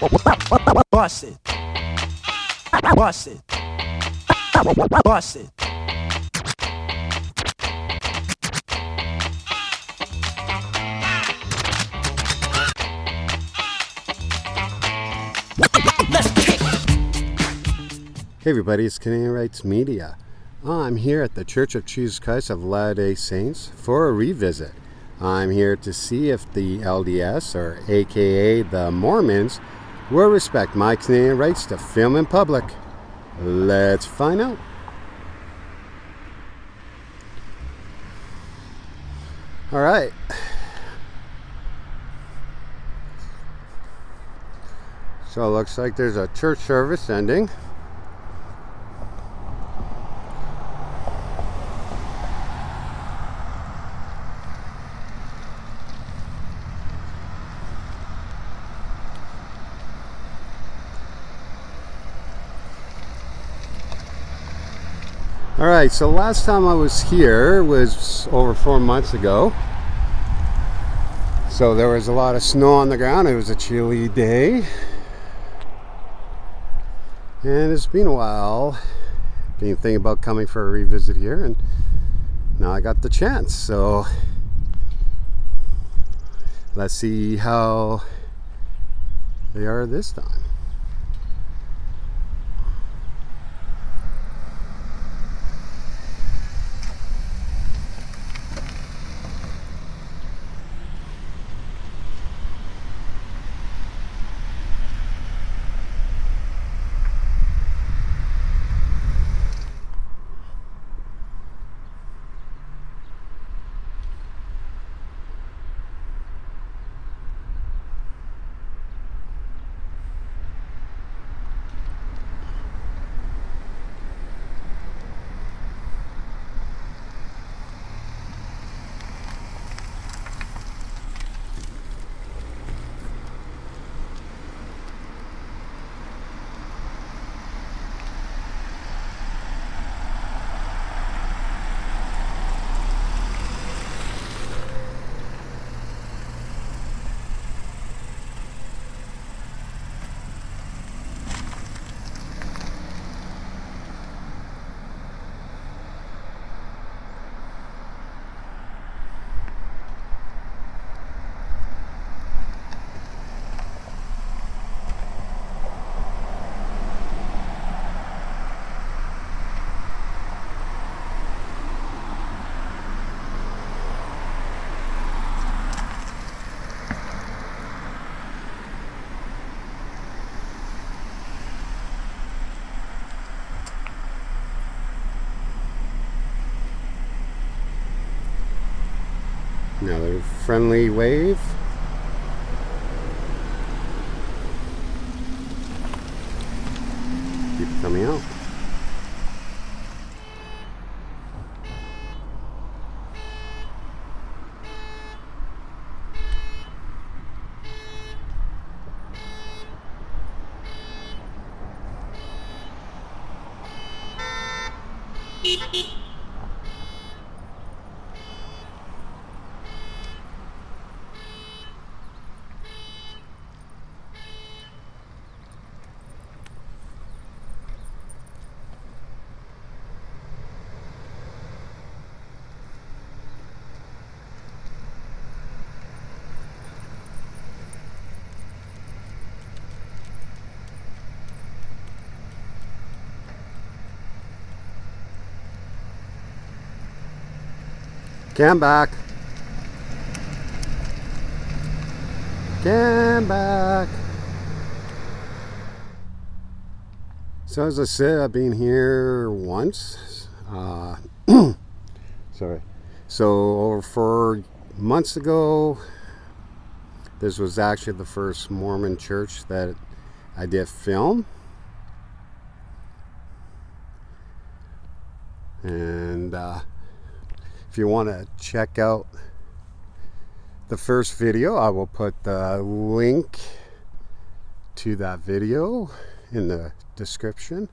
Bust it. Bust it. Bust it. Hey everybody, it's Canadian Rights Media. I'm here at the Church of Jesus Christ of Latter-day Saints for a revisit. I'm here to see if the LDS, or AKA the Mormons, will respect my Canadian rights to film in public. Let's find out. All right. So it looks like there's a church service ending. Right, so last time I was here was over four months ago. So there was a lot of snow on the ground. It was a chilly day. And it's been a while. Been thinking about coming for a revisit here and now I got the chance. So let's see how they are this time. Another friendly wave. Keep coming out. Come back. Come back. So as I said, I've been here once. Uh, sorry. So over four months ago, this was actually the first Mormon church that I did film. And uh, if you want to check out the first video, I will put the link to that video in the description.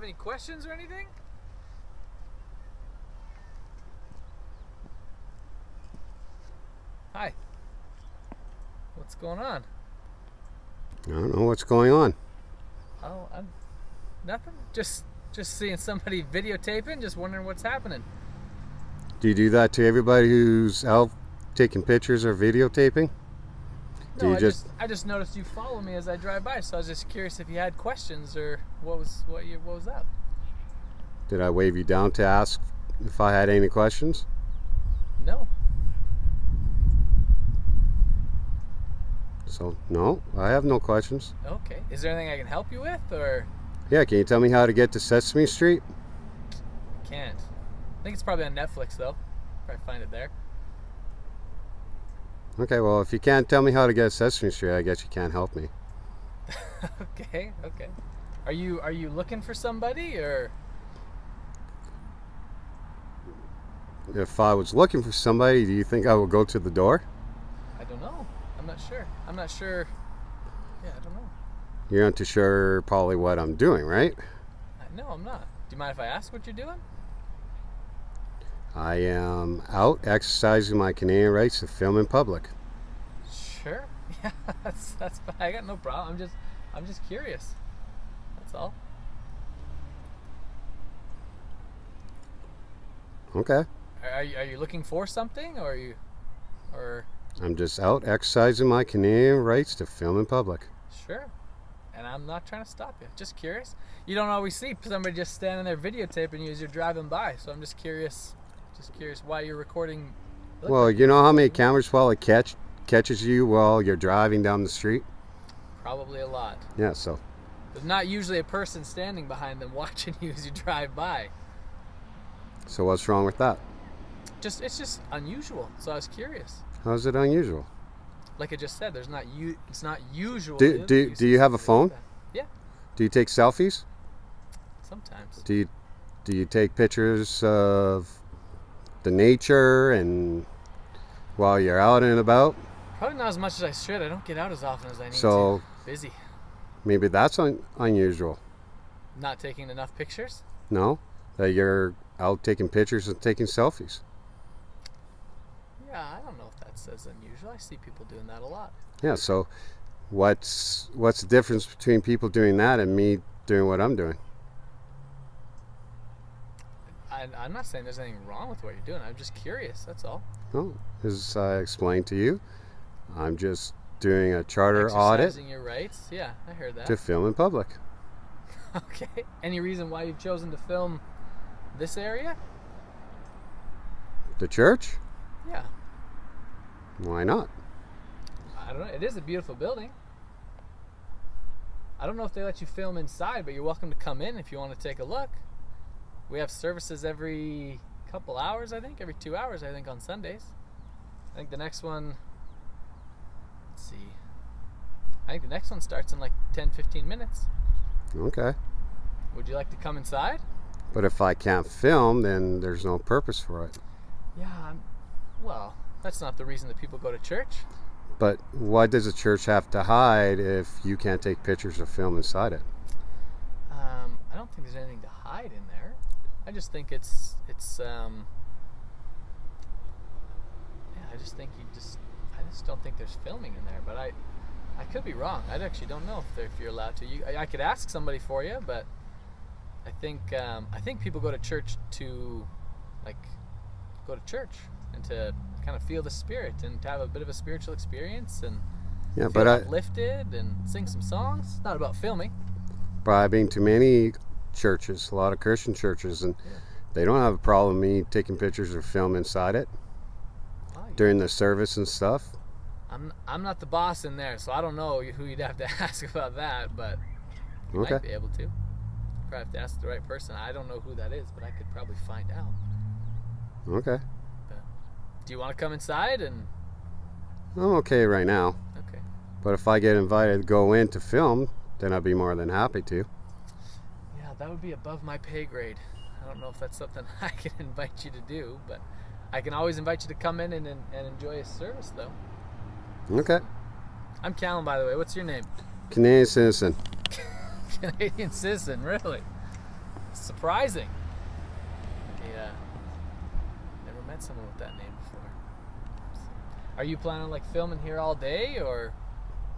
Have any questions or anything? Hi. What's going on? I don't know what's going on. Oh, I'm nothing. Just just seeing somebody videotaping, just wondering what's happening. Do you do that to everybody who's out taking pictures or videotaping? No, you I just- just I just noticed you follow me as I drive by, so I was just curious if you had questions or what was what you what was up. Did I wave you down to ask if I had any questions? No. So, no, I have no questions. Okay. Is there anything I can help you with, or Yeah, can you tell me how to get to Sesame Street? can't? I think it's probably on Netflix though. Probably find it there. Okay, well, if you can't tell me how to get to Sesame Street, I guess you can't help me. okay. Okay. Are you are you looking for somebody or? If I was looking for somebody, do you think I would go to the door? I don't know. I'm not sure. I'm not sure. Yeah, I don't know. You're not too sure probably what I'm doing, right? Uh, no, I'm not. Do you mind if I ask what you're doing? I am out exercising my Canadian rights to film in public. Sure. Yeah, that's that's fine. I got no problem. I'm just I'm just curious. That's all. Okay. Are, are you are you looking for something or are you or I'm just out exercising my Canadian rights to film in public. sure? And I'm not trying to stop you. Just curious. You don't always see somebody just standing there videotaping you as you're driving by. So I'm just curious. Just curious why you're recording. Well, you know how many cameras probably catch catches you while you're driving down the street? probably a lot. Yeah, so There's not usually a person standing behind them watching you as you drive by. so what's wrong with that? Just it's just unusual. So I was curious. How is it unusual? Like I just said, there's not you. It's not usual. Do- do- you do you have a somebody like phone? Yeah, Do you take selfies? sometimes. Do you do you take pictures of the nature and while you're out and about? Probably not as much as I should. I don't get out as often as I need So- to. Busy. Maybe that's un- unusual. Not taking enough pictures. No, that you're out taking pictures and taking selfies. Yeah, I don't know if that says unusual. I see people doing that a lot. Yeah. So, what's what's the difference between people doing that and me doing what I'm doing? I, I'm not saying there's anything wrong with what you're doing. I'm just curious. That's all. No, as I explained to you, I'm just doing a charter audit your rights. Yeah, I heard that. to film in public. okay. Any reason why you've chosen to film this area? The church? Yeah. Why not? I don't know. It is a beautiful building. I don't know if they let you film inside, but you're welcome to come in if you want to take a look. We have services every couple hours, I think, every two hours, I think, on Sundays. I think the next one, let's see, I think the next one starts in like 10, 15 minutes. Okay. Would you like to come inside? But if I can't film, then there's no purpose for it. Yeah, I'm, well, that's not the reason that people go to church. But why does a church have to hide if you can't take pictures or film inside it? Um, I don't think there's anything to hide in there. I just think it's it's um. Yeah, I just think you just I just don't think there's filming in there. But I I could be wrong. I actually don't know if, if you're allowed to. You, I, I could ask somebody for you, but I think um, I think people go to church to like go to church and to kind of feel the spirit and to have a bit of a spiritual experience and Yeah, but I, uplifted and sing some songs. It's not about filming. but I've been to many churches, a lot of Christian churches, and Yeah. they don't have a problem me taking pictures or film inside it during the service and stuff. I'm I'm not the boss in there, so I don't know who you'd have to ask about that, but you Okay. might be able to. Probably have to ask the right person. I don't know who that is, but I could probably find out. Okay. Do you want to come inside and I'm okay right now. okay? But if I get invited to go in to film, then I'd be more than happy to. Yeah, that would be above my pay grade. I don't know if that's something I can invite you to do, but I can always invite you to come in and, and, and enjoy a service, though. Okay. I'm Callan, by the way. What's your name? Canadian citizen. Canadian citizen, really? surprising. Yeah. Uh, never met someone with that name before. Are you planning on like filming here all day or?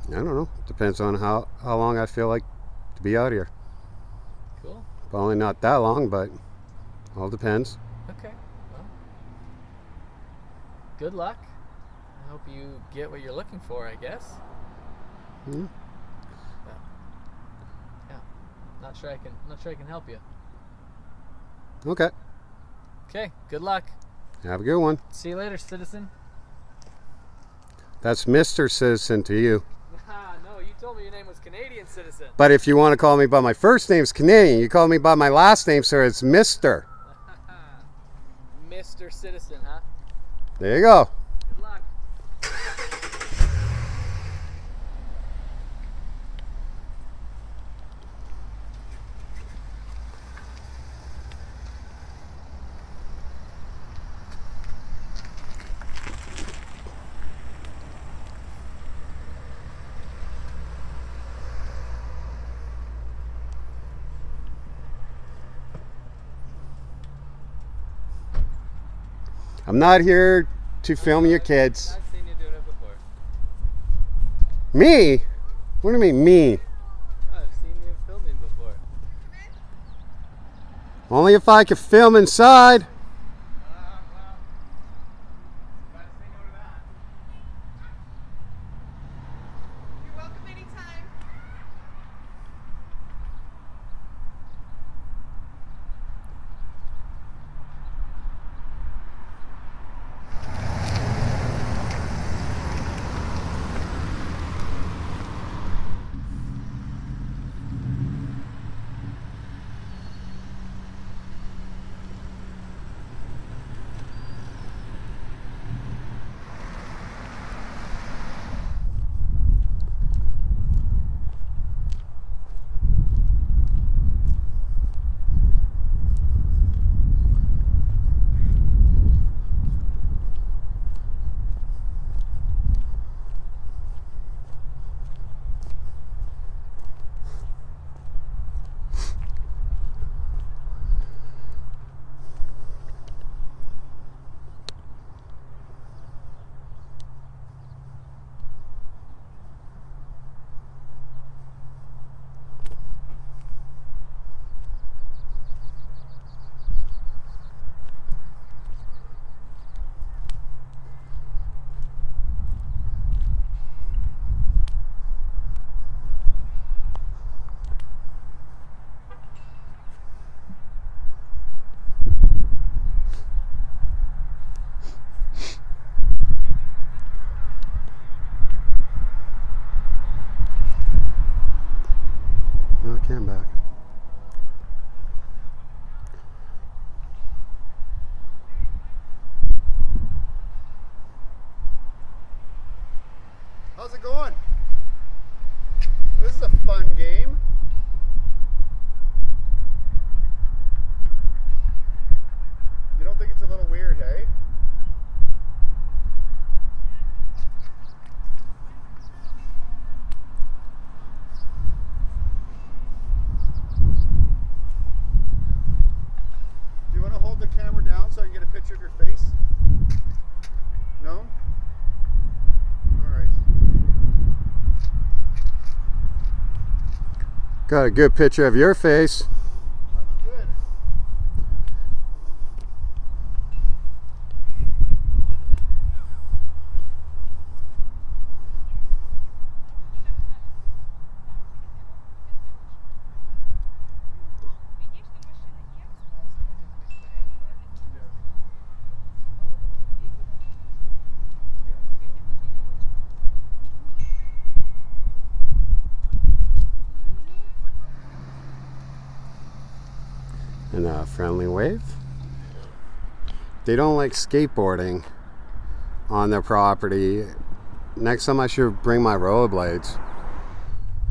I don't know. Depends on how, how long I feel like to be out here. Cool. Probably not that long, but all depends. Okay. Well, good luck. I hope you get what you're looking for. I guess. Hmm. Yeah. Yeah. Not sure I can. Not sure I can help you. Okay. Okay. Good luck. Have a good one. See you later, citizen. That's Mr. Citizen to you. no, you told me your name was Canadian citizen. But if you want to call me by my first name's Canadian, you call me by my last name, sir, it's Mr. Mr. Citizen, huh? There you go. I'm not here to film your kids. I've seen you doing it before. Me? What do you mean, me? I've seen you filming before. Only if I could film inside. How's it going? This is a fun game. You don't think it's a little weird, hey? Do you want to hold the camera down so I can get a picture of your face? No? Alright. Got a good picture of your face. Good. And a friendly wave. They don't like skateboarding on their property. Next time I should bring my rollerblades.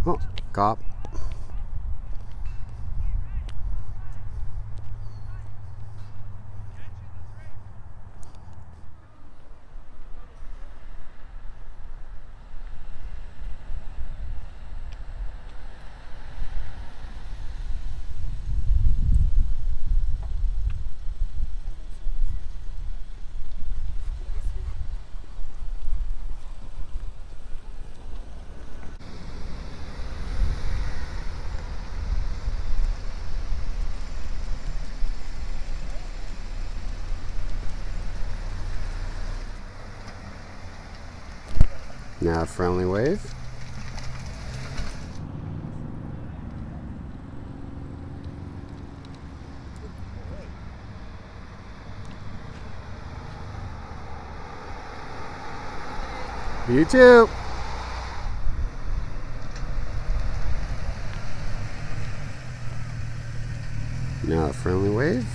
Oh, cop. Now friendly wave. You too. Now a friendly wave.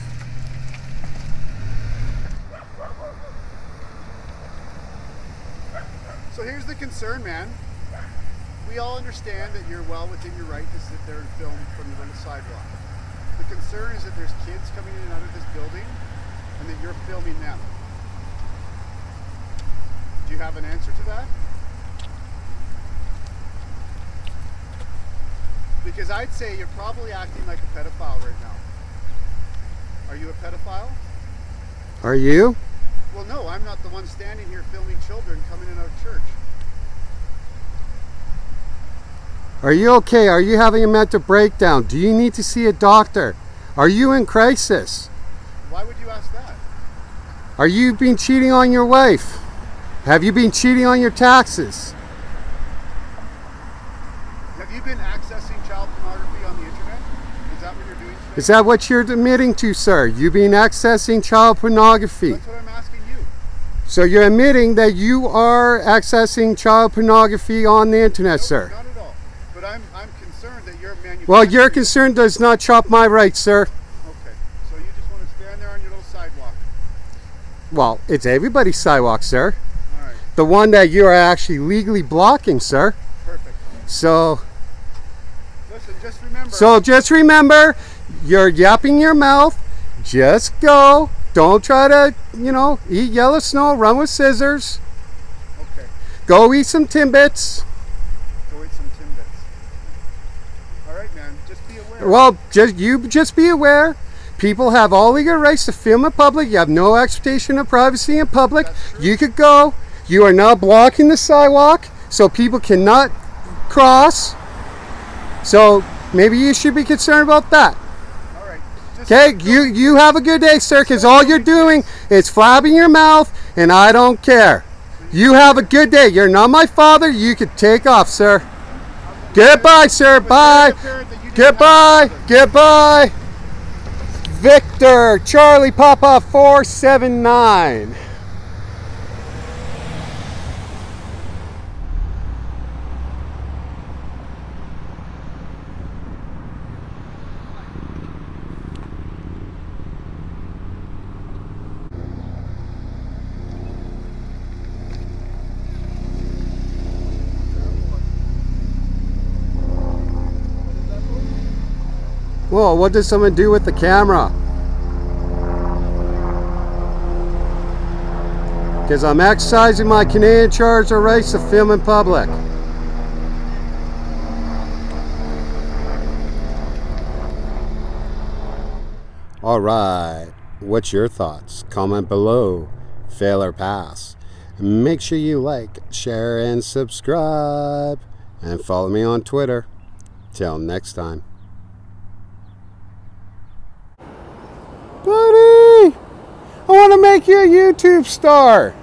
So here's the concern, man. We all understand that you're well within your right to sit there and film from the sidewalk. The concern is that there's kids coming in and out of this building and that you're filming them. Do you have an answer to that? Because I'd say you're probably acting like a pedophile right now. Are you a pedophile? Are you? Well, no, I'm not the one standing here filming children coming in of church. Are you okay? Are you having a mental breakdown? Do you need to see a doctor? Are you in crisis? Why would you ask that? Are you been cheating on your wife? Have you been cheating on your taxes? Have you been accessing child pornography on the internet? Is that what you're doing? today? Is that what you're admitting to, sir? You've been accessing child pornography. That's what I'm asking. So you're admitting that you are accessing child pornography on the internet, No, sir? Not at all. But I'm I'm concerned that you're manufacturing. Well, your concern does not chop my rights, sir. Okay. So you just want to stand there on your little sidewalk. Well, it's everybody's sidewalk, sir. All right. The one that you are actually legally blocking, sir. Perfect. So, Listen, just remember. so just remember, you're yapping your mouth. Just go. Don't try to, you know, eat yellow snow, run with scissors. Okay. Go eat some Timbits. Go eat some Timbits. All right, man. Just be aware. Well, just you just be aware. People have all legal rights to film in public. You have no expectation of privacy in public. You could go. You are now blocking the sidewalk, so people cannot cross. So maybe you should be concerned about that. All right. Just Okay, you you have a good day, sir. Because all you're doing is flapping your mouth, and I don't care. You have a good day. You're not my father. You can take off, sir. Goodbye, sir. Bye. very apparent that you didn't Goodbye. Goodbye. Victor Charlie Papa 479. Whoa, what does someone do with the camera? Because I'm exercising my Canadian charter rights to film in public. All right, what's your thoughts? Comment below, fail or pass. Make sure you like, share, and subscribe. And follow me on Twitter. Till next time. Buddy, I want to make you a YouTube star.